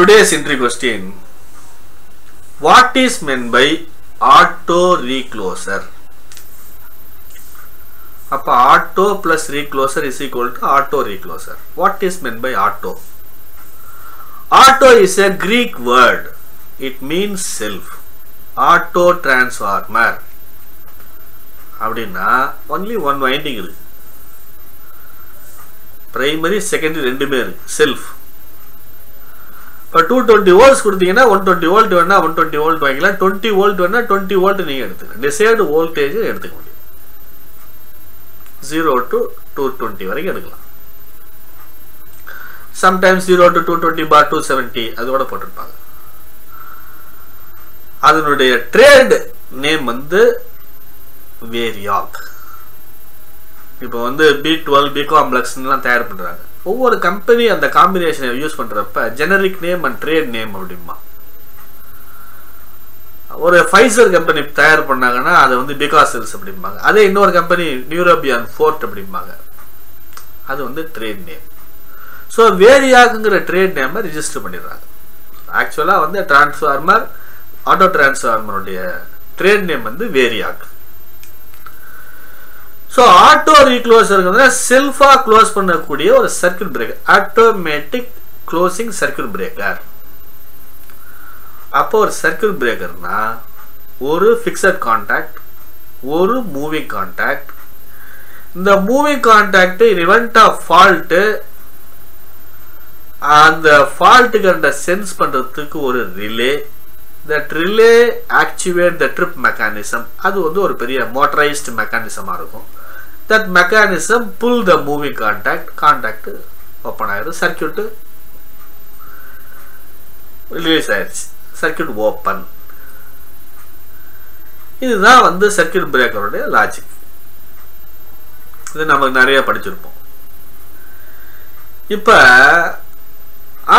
Today's entry question What is meant by auto recloser? அப்போ auto plus recloser is equal to auto recloser. What is meant by auto? Auto is a Greek word. It means self. Auto transformer. அப்படின்னா only one winding இருக்கு primary secondary ரெண்டுமே இருக்கு self இப்போ two twenty volts கொடுத்தீங்கன்னா one twenty volt வேணா one twenty volt வாங்கிக்கலாம். Twenty volt வேணா twenty volt நீங்கள் எடுத்துக்கலாம். டிசைடு வோல்டேஜ் எடுத்துக்க முடியும். ஜீரோ டு டூ டுவெண்ட்டி வரைக்கும் எடுக்கலாம். Sometimes zero to two twenty for two seventy அதோட போட்டிருப்பாங்க. அதனுடைய ட்ரேட் நேம் வந்து வேரியாக் இப்போ வந்து பி டுவெல் பி காம்ப்ளெக்ஸ்லாம் தயார் பண்ணுறாங்க ஒவ்வொரு கம்பெனி அந்த காம்பினேஷனை யூஸ் பண்ணுறப்ப generic name and trade name அப்படிமா ஒரு ஃபைசர் கம்பெனி தயார் பண்ணாங்கன்னா அதை வந்து பிகாசல்ஸ் அப்படிம்பாங்க. அதே இன்னொரு கம்பெனி நியூரோபியான் ஃபோர்ட் அப்படிம்பாங்க. அது வந்து ட்ரேட் நேம் ஸோ வேரியாக்குங்கிற ட்ரேட் நேமை ரிஜிஸ்டர் பண்ணிடுறாங்க. ஆக்சுவலாக வந்து டிரான்ஸ்ஃபார்மர் ஆட்டோ டிரான்ஸ்ஃபார்மருடைய ட்ரேட் நேம் வந்து வேரியாக் ஸோ ஆட்டோ ரீக்ளோஸருங்கிறது செல்ஃபாக க்ளோஸ் பண்ணக்கூடிய ஒரு circuit breaker automatic closing circuit breaker அப்போ ஒரு சர்க்கியூட் பிரேக்கர்னா ஒரு ஃபிக்ஸட் கான்டாக்ட் ஒரு மூவிங் கான்டாக்ட் இந்த moving contact in event of fault அந்த ஃபால்ட்டுக்கு அந்த சென்ஸ் பண்ணுறதுக்கு ஒரு relay that relay activate the trip mechanism அது வந்து ஒரு பெரிய மோட்டரைஸ்டு மெக்கானிசமாக இருக்கும். That mechanism pull the moving contact contact open ஆயிரும். சர்க்கியூட்டு ரிலீஸ் ஆயிடுச்சு சர்க்கியூட் ஓப்பன் இதுதான் வந்து சர்க்கியூட் பிரேக்கருடைய லாஜிக் இது நமக்கு நிறைய படிச்சிருப்போம். இப்போ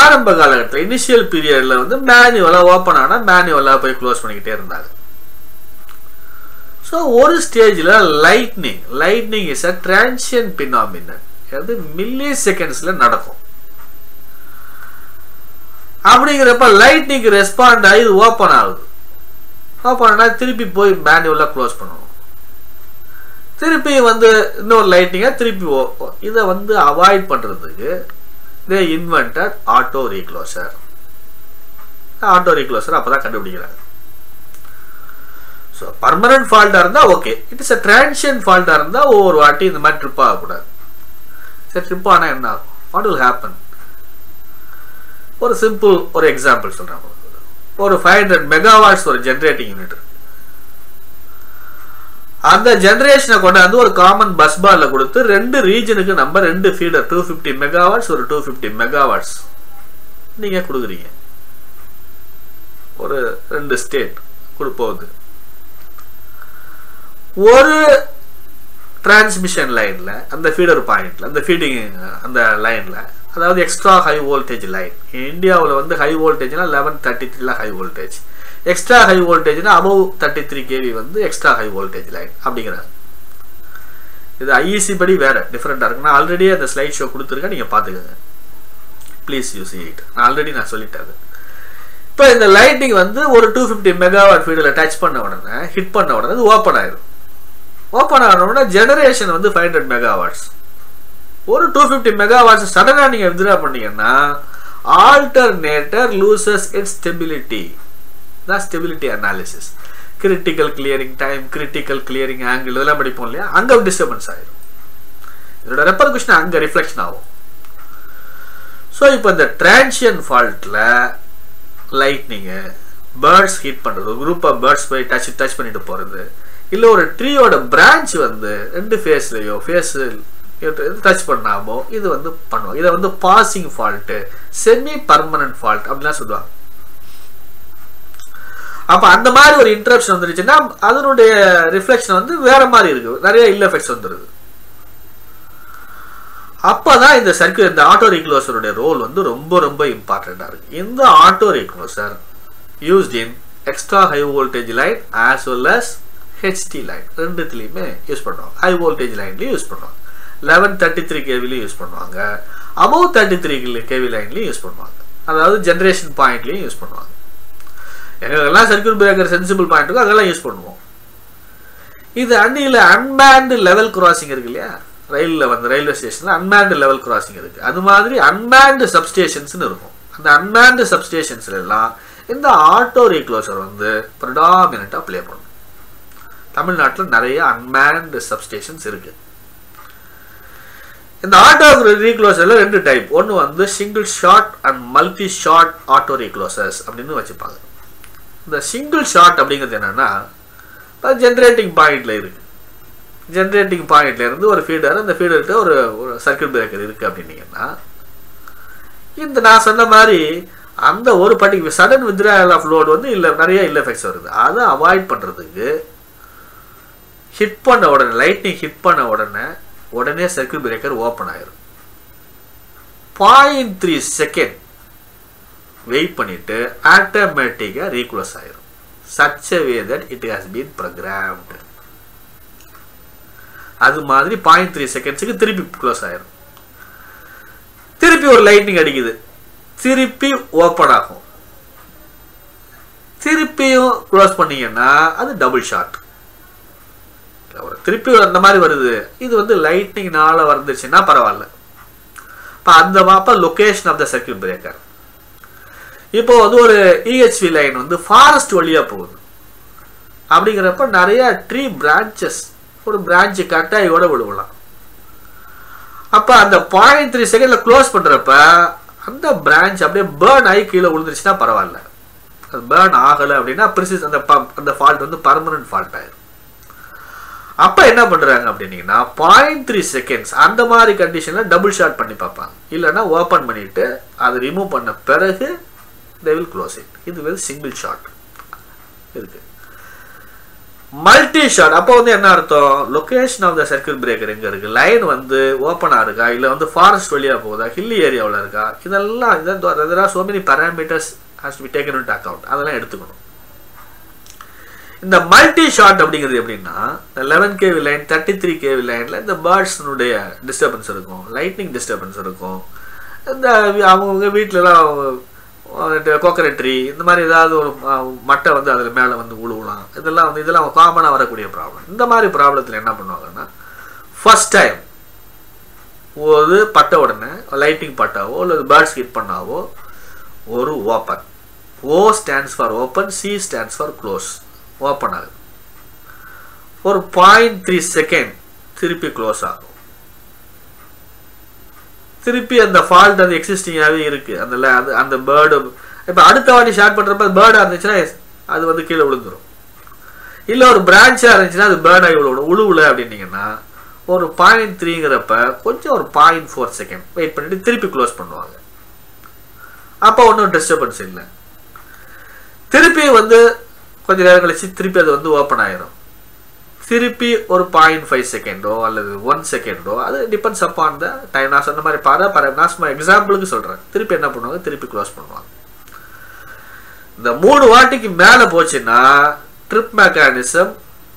ஆரம்ப காலகட்டத்தில் இனிஷியல் பீரியடில் வந்து மேனுவலாக ஓப்பன் ஆனால் மேனுவலாக போய் க்ளோஸ் பண்ணிக்கிட்டே இருந்தாங்க. ஸோ ஒரு ஸ்டேஜில் lightning lightning is a transient phenomenon அது மில்லி செகண்ட்ஸில் நடக்கும். அப்படிங்கிறப்ப லைட்னிங் ரெஸ்பாண்ட் ஆகி இது ஓப்பன் ஆகுது. ஓப்பன் ஆனால் திருப்பி போய் மேனுவலாக க்ளோஸ் பண்ணணும். திருப்பி வந்து இன்னொரு லைட்னிங்காக திருப்பி இதை வந்து அவாய்ட் பண்ணுறதுக்கு they invented auto recloser auto recloser அப்போ தான் கண்டுபிடிக்கிறாங்க. ஸோ பர்மனன்ட் ஃபால்ட்டாக இருந்தால் okay it is a transient ஃபால்ட்டாக இருந்தால் ஒவ்வொரு வாட்டி இந்த மாதிரி ட்ரிப் ஆகக்கூடாது. சரி ட்ரிப் ஆனால் என்ன ஆகும்? வாட் வில் ஹேப்பன் ஒரு சிம்பிள் ஒரு எக்ஸாம்பிள் சொல்கிறேன் ஒரு ஃபைவ் ஹண்ட்ரட் மெகாவாட்ஸ் ஒரு ஜென்ரேட்டிங் யூனிட் இருக்கு. அந்த ஜென்ரேஷனை கொண்டாந்து ஒரு காமன் பஸ் பாலில் கொடுத்து ரெண்டு ரீஜனுக்கு நம்ம ரெண்டு ஃபீடர் டூ ஃபிஃப்டி மெகாவாட்ஸ் ஒரு டூ ஃபிஃப்டி மெகாவாட்ஸ் நீங்கள் கொடுக்குறீங்க. ஒரு ரெண்டு ஸ்டேட் கொடுப்போகுது ஒரு டிரான்ஸ்மிஷன் லைனில் அந்த ஃபீடர் பாயிண்டில் அந்த ஃபீடிங் அந்த லைனில் அதாவது எக்ஸ்ட்ரா ஹை வோல்டேஜ் லைன் இந்தியாவில் வந்து ஹை வோல்டேஜ்னால் லெவன் தேர்ட்டி த்ரீல ஹை வோல்டேஜ் எக்ஸ்ட்ரா ஹை வோல்டேஜ்னா அபவ் தேர்ட்டி த்ரீ கேவி வந்து எக்ஸ்ட்ரா ஹை வோல்டேஜ் லைன் அப்படிங்கிறாங்க இது ஐஇசி படி வேறு டிஃப்ரெண்ட்டாக இருக்கு. நான் ஆல்ரெடி அந்த ஸ்லைட் ஷோ கொடுத்துருக்கேன் நீங்கள் பார்த்துக்கோங்க. ப்ளீஸ் யூஸ் இட் நான் ஆல்ரெடி நான் சொல்லிட்டேன் இப்போ இந்த லைட்டிங் வந்து ஒரு டூ ஃபிஃப்டி மெகாவாட் ஃபீல்டில் டச் பண்ண உடனே ஹிட் பண்ண உடனே அது ஓப்பன் ஆயிடும் ஓப்பன் ஆன ஜெனரேஷன் வந்து ஃபைவ் ஹண்ட்ரட் மெகாவாட்ஸ் ஒரு டூ ஃபிஃப்டி மெகாவாட்ஸ் சடனாக நீங்கள் வித்ரா பண்ணீங்கன்னா ஆல்டர்னேட்டர் லூசஸ் இட்ஸ் ஸ்டெபிலிட்டி தான் stability analysis critical clearing time critical clearing angle இதெல்லாம் படிப்போம் இல்லையா? அங்கே டிஸ்டர்பன்ஸ் ஆகிடும் இதோட ரெப்பர்குஷன் அங்கே ரிஃப்ளெக்ஷன் ஆகும். ஸோ இப்போ இந்த டிரான்ஷியன் ஃபால்ட்டில் லைட்னிங்கு பேர்ட்ஸ் ஹீட் பண்ணுறது குரூப் ஆஃப் பேர்ட்ஸ் போய் டச் டச் பண்ணிட்டு போகிறது இல்லை ஒரு ட்ரீயோட பிரான்ச் வந்து ரெண்டு ஃபேஸ்லையோ ஃபேஸ் டச் பண்ணாமோ இது வந்து பண்ணுவோம். இதை வந்து passing fault semi permanent fault அப்படிலாம் சொல்லுவாங்க. அப்போ அந்த மாதிரி ஒரு இன்ட்ரப்ஷன் வந்துருச்சுன்னா அதனுடைய ரிஃப்ளெக்ஷன் வந்து வேற மாதிரி இருக்கு. நிறைய இல் எஃபெக்ட்ஸ் வந்துருது. அப்போதான் இந்த சர்க்கியூ இந்த ஆட்டோ ரீக்ளோசருடைய ரோல் வந்து ரொம்ப ரொம்ப இம்பார்ட்டண்ட்டாக இருக்கு. இந்த auto recloser used in extra high voltage line as well as HT line ரெண்டுத்துலையுமே use பண்ணுவாங்க. ஹை வோல்டேஜ் லைன்லையும் யூஸ் பண்ணுவாங்க. லெவன் தேர்ட்டி த்ரீ கேவிலையும் யூஸ் பண்ணுவாங்க. அபவ் தேர்ட்டி த்ரீ கேவி லைன்லையும் யூஸ் பண்ணுவாங்க. அதாவது ஜென்ரேஷன் பாயிண்ட்லையும் யூஸ் பண்ணுவாங்க. எங்களுக்கெல்லாம் சர்க்கியூட் பிரேக்கர் சென்சிபிள் பாயிண்ட் அதெல்லாம் யூஸ் பண்ணுவோம். இது அன்னியில் அன்பேண்டு லெவல் கிராசிங் இருக்கு இல்லையா? ரயிலில் வந்து ரயில்வே ஸ்டேஷனில் அன்பேண்டு லெவல் கிராசிங் இருக்குது அது மாதிரி அன்பேண்டு சப்ஸ்டேஷன்ஸ்னு இருக்கும். அந்த அன்பேண்டு சப்ஸ்டேஷன்ஸ்லாம் இந்த ஆட்டோ ரீக்ளோசர் வந்து ப்ரிடாமினண்ட்டாக ப்ளே பண்ணும். தமிழ்நாட்டில் நிறைய அன்மேன்டு சப்ஸ்டேஷன்ஸ் இருக்குது இந்த ஆட்டோ ரீக்ளோசரில் ரெண்டு டைப் ஒன்று வந்து single shot and multi shot auto reclosers அப்படின்னு வச்சுப்பாங்க. இந்த சிங்கிள் ஷாட் அப்படிங்கிறது என்னென்னா ஜென்ரேட்டிங் பாயிண்டில் இருக்குது ஜென்ரேட்டிங் பாயிண்ட்லேருந்து ஒரு ஃபீடர் அந்த ஃபீடர்கிட்ட ஒரு ஒரு பிரேக்கர் இருக்குது அப்படின்னீங்கன்னா இந்த நான் சொன்ன மாதிரி அந்த ஒரு பட்டிக்கு சடன் வித்ராயல் ஆஃப் லோடு வந்து இல்லை நிறைய இல்லை எஃபெக்ட்ஸ் வருது. அதை அவாய்ட் பண்ணுறதுக்கு ஹிட் பண்ண உடனே லைட்னிங் ஹிட் பண்ண உடனே உடனே சர்க்கியூட் பிரேக்கர் ஓப்பன் ஆயிரும். பாயிண்ட் த்ரீ செகண்ட் வெயிட் பண்ணிட்டு ஆட்டோமேட்டிக்காக ரீக்ளோஸ் ஆயிரும். Such way that it has been programmed அது மாதிரி பாயிண்ட் த்ரீ செகண்ட்ஸுக்கு திருப்பி க்ளோஸ் ஆயிரும். திருப்பி ஒரு லைட்னிங் அடிக்குது. திருப்பி ஓப்பன் ஆகும். திருப்பியும் க்ளோஸ் பண்ணீங்கன்னா அது டபுள் ஷாட் திருப்பி அந்த மாதிரி வருது. இது வந்து லைட்னிங்னால வந்துச்சுன்னா பரவாயில்ல. இப்போ அந்த அப்போ location of the circuit breaker இப்போ வந்து ஒரு இஹெச்வி லைன் வந்து ஃபாரஸ்ட் வழியாக போகுது. அப்படிங்கிறப்ப நிறைய ட்ரீ பிரான்ச்சஸ் ஒரு பிரான்ச்சு கட்டாயோட விழுவலாம். அப்போ அந்த பாயிண்ட் த்ரீ செகண்டில் க்ளோஸ் பண்ணுறப்ப அந்த பிரான்ச் அப்படியே பேர்ன் ஆகி கீழே விழுந்துருச்சுன்னா பரவாயில்ல. அது பேர்ன் ஆகலை அப்படின்னா ப்ரிசிஸ் அந்த அந்த ஃபால்ட் வந்து பர்மனன்ட் ஃபால்ட் ஆயிடும் அப்போ என்ன பண்ணுறாங்க அப்படின்னீங்கன்னா பாயிண்ட் த்ரீ செகண்ட்ஸ் அந்த மாதிரி கண்டிஷனில் டபுள் ஷாட் பண்ணி பார்ப்பாங்க. இல்லைன்னா ஓப்பன் பண்ணிவிட்டு அதை ரிமூவ் பண்ண பிறகு தே வில் க்ளோஸ் இட் இது வந்து சிங்கிள் ஷாட் இருக்கு. மல்டி ஷாட் அப்போ வந்து என்ன அர்த்தம்? Location of the circuit breaker எங்கே இருக்குது லைன் வந்து ஓப்பனாக இருக்கா? இல்லை வந்து ஃபாரஸ்ட் வழியாக போகுதா? ஹில்லி ஏரியாவில் இருக்கா? இதெல்லாம் இதெல்லாம் so many parameters has to be taken into account அதெல்லாம் எடுத்துக்கணும். இந்த மல்டி ஷாட் அப்படிங்கிறது எப்படின்னா இந்த eleven KV line thirty three KV லைனில் இந்த பேர்ட்ஸ்னுடைய டிஸ்டர்பன்ஸ் இருக்கும். லைட்னிங் டிஸ்டர்பன்ஸ் இருக்கும். இந்த அவங்கவுங்க வீட்டிலலாம் கோக்கரட்ரி இந்த மாதிரி ஏதாவது ஒரு மட்டை வந்து அதில் மேலே வந்து உழுவலாம். இதெல்லாம் வந்து இதெல்லாம் காமனாக வரக்கூடிய ப்ராப்ளம் இந்த மாதிரி ப்ராப்ளத்தில் என்ன பண்ணுவாங்கன்னா ஃபர்ஸ்ட் டைம் ஒரு பட்ட உடனே லைட்டிங் பட்டாவோ அல்லது பேர்ட்ஸ் ஹிட் பண்ணாவோ ஒரு open O stands for open C stands for close open ஆகுது. ஒரு பாயிண்ட் த்ரீ செகண்ட் திருப்பி க்ளோஸ் ஆகும். திருப்பி அந்த ஃபால்ட் அது எக்ஸிஸ்டிங்காகவே இருக்குது அந்த அது அந்த பேர்டு இப்போ அடுத்த வாட்டி ஷார்ட் பண்ணுறப்ப பேர்டாக இருந்துச்சுன்னா அது வந்து கீழே விழுந்துடும் இல்லை ஒரு பிரான்ச்சாக இருந்துச்சுன்னா அது பேர்ட் ஆகி விழுவிடும் உழுவுல அப்படின்னீங்கன்னா ஒரு பாயிண்ட் த்ரீங்கிறப்ப கொஞ்சம் ஒரு பாயிண்ட் ஃபோர் செகண்ட் வெயிட் பண்ணிட்டு திருப்பி க்ளோஸ் பண்ணுவாங்க. அப்போ ஒன்றும் டிஸ்டர்பன்ஸ் இல்லை. திருப்பி வந்து கொஞ்ச நேரம் கழிச்சு திருப்பி அது வந்து ஓப்பன் ஆயிரும். திருப்பி ஒரு பாயிண்ட் ஃபைவ் செகண்டோ அல்லது ஒன் செகண்டோ அது டிபெண்ட்ஸ் அப்பான் த டைம் நான் சொன்ன மாதிரி பாரு பாரு நான் சும்மா எக்ஸாம்பிளுக்கு சொல்கிறேன் திருப்பி என்ன பண்ணுவாங்க? திருப்பி க்ளோஸ் பண்ணுவாங்க. இந்த மூணு வாட்டிக்கு மேலே போச்சுன்னா trip mechanism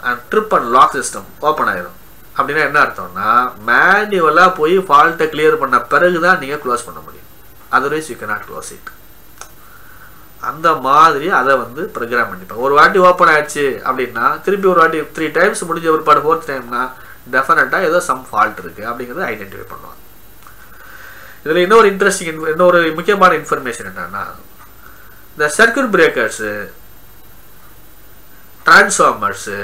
and trip and lock system open ஆயிரும். அப்படின்னா என்ன அர்த்தம்னா மேனுவலாக போய் ஃபால்ட்டை கிளியர் பண்ண பிறகு தான் நீங்கள் க்ளோஸ் பண்ண முடியும். Otherwise you cannot close it அந்த மாதிரி அதை வந்து ப்ரோக்ராம் பண்ணிப்பாங்க ஒரு வாட்டி ஓப்பன் ஆயிடுச்சு அப்படின்னா திருப்பி ஒரு வாட்டி த்ரீ டைம்ஸ் முடிஞ்ச ஒரு பாடு ஃபோர்த் டைம்னா டெஃபினட்டாக ஏதோ சம் ஃபால்ட் இருக்குது அப்படிங்கிறத ஐடென்டிஃபை பண்ணுவாங்க. இதில் இன்னொரு இன்ட்ரெஸ்டிங் இன்னொரு முக்கியமான இன்ஃபர்மேஷன் என்னென்னா இந்த சர்க்கியூட் பிரேக்கர்ஸு டிரான்ஸ்ஃபார்மர்ஸு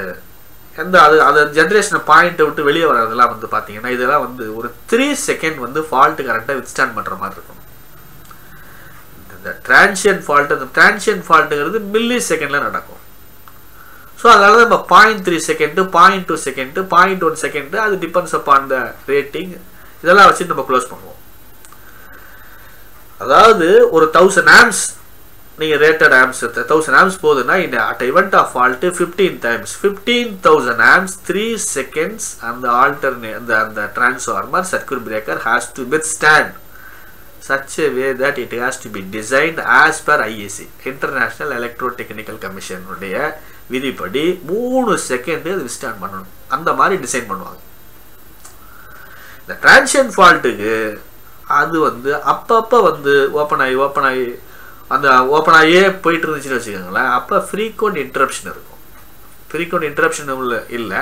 எந்த அது அந்த ஜென்ரேஷன் பாயிண்ட்டை விட்டு வெளியே வர்றதெல்லாம் வந்து பார்த்தீங்கன்னா இதெல்லாம் வந்து ஒரு த்ரீ செகண்ட் வந்து ஃபால்ட்டு கரெக்டாக வித்ஸ்டாண்ட் பண்ணுற மாதிரி இருக்கும். இந்த டிரான்ஷியன் ஃபால்ட் அந்த டிரான்ஷியன் ஃபால்ட்டுங்கிறது மில்லி செகண்டில் நடக்கும். ஸோ அதனால நம்ம point three second point two second point one second அது டிபெண்ட்ஸ் அப்பான் த ரேட்டிங் இதெல்லாம் வச்சு நம்ம க்ளோஸ் பண்ணுவோம். அதாவது ஒரு தௌசண்ட் ஆம்ஸ் நீங்கள் ரேட்டட் ஆம்ஸ் தௌசண்ட் ஆம்ஸ் போகுதுன்னா இந்த at event of fault fifteen times fifteen thousand amps three seconds அந்த ஆல்டர்னே அந்த அந்த transformer circuit breaker has to withstand such a way that it has to be designed as per IEC International Electrotechnical Commission உடைய விதிப்படி மூணு second அது withstand பண்ணணும். அந்த மாதிரி டிசைன் பண்ணுவாங்க. இந்த டிரான்ஷியன் ஃபால்ட்டுக்கு அது வந்து அப்பப்போ வந்து ஓப்பன் ஆகி ஓப்பன் ஆகி அந்த ஓப்பன் ஆகியே போயிட்டு இருந்துச்சுன்னு வச்சுக்கோங்களேன். அப்போ ஃப்ரீக்வெண்ட் இன்டரப்ஷன் இருக்கும். ஃப்ரீக்வெண்ட் இன்டரப்ஷன் உள்ள இல்லை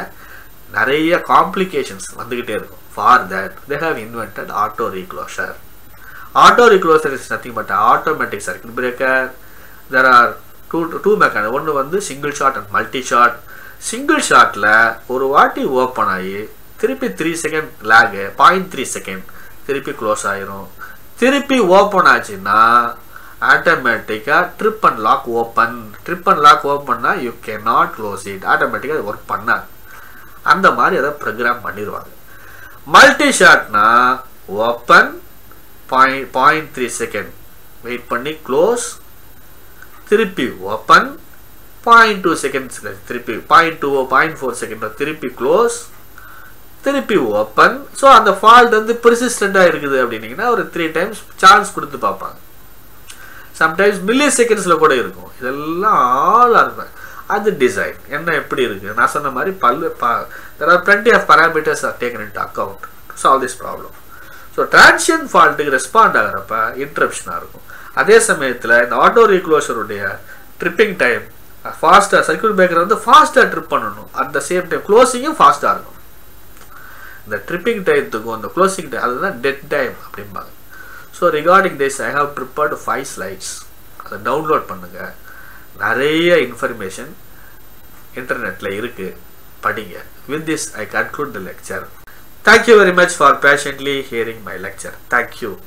நிறைய காம்ப்ளிகேஷன்ஸ் வந்துக்கிட்டே இருக்கும். For that they have invented auto reclosure auto reclosure is nothing but automatic circuit breaker there are two two mechanic ஒன்று வந்து single shot and multi shot single ஷாட்டில் ஒரு வாட்டி ஓப்பன் ஆகி திருப்பி three second lag point three second திருப்பி close ஆயிரும். திருப்பி ஓப்பன் ஆச்சுன்னா ஆட்டோமேட்டிக்காக trip and lock open trip and lock ஓப்பன்னா you can not close it ஆட்டோமேட்டிக்காக ஒர்க் பண்ணாது. அந்த மாதிரி அதை ப்ரோக்ராம் பண்ணிடுவாங்க. Multi ஷாட்னா open point point three second wait பண்ணி க்ளோஸ் திருப்பி ஓப்பன் பாயிண்ட் டூ செகண்ட்ஸ் திருப்பி point two point four second திருப்பி க்ளோஸ் திருப்பி ஓப்பன் ஸோ அந்த ஃபால்ட் வந்து பெர்சிஸ்டண்ட்டாக இருக்குது அப்படின்னீங்கன்னா ஒரு த்ரீ டைம்ஸ் சான்ஸ் கொடுத்து பார்ப்பாங்க. சம்டைம்ஸ் மில்லி செகண்ட்ஸில் கூட இருக்கும். இதெல்லாம் ஆளாக இருக்கும் அது டிசைன் என்ன எப்படி இருக்குது நான் சொன்ன மாதிரி பல்லு there are plenty of parameters are taken into account solve this problem so transient ஃபால்ட்டுக்கு respond ஆகிறப்ப இன்ட்ரப்ஷனாக இருக்கும். அதே சமயத்தில் இந்த ஆட்டோ ரீக்ளோஷருடைய ட்ரிப்பிங் டைம் ஃபாஸ்ட்டாக சர்க்கியூட் பிரேக்கர் வந்து ஃபாஸ்ட்டாக ட்ரிப் பண்ணணும். அட் த சேம் டைம் க்ளோசிங்கும் ஃபாஸ்ட்டாக இருக்கும் இந்த ட்ரிப்பிங் டைத்துக்கும் அந்த க்ளோசிங் டைம் அதுதான் டெட் டைம் அப்படிம்பாங்க. So regarding this I have prepared five slides அதை டவுன்லோட் பண்ணுங்கள் நிறைய இன்ஃபர்மேஷன் இன்டர்நெட்டில் இருக்குது படிங்க. With this I conclude the lecture Thank you very much for patiently hearing my lecture. Thank you.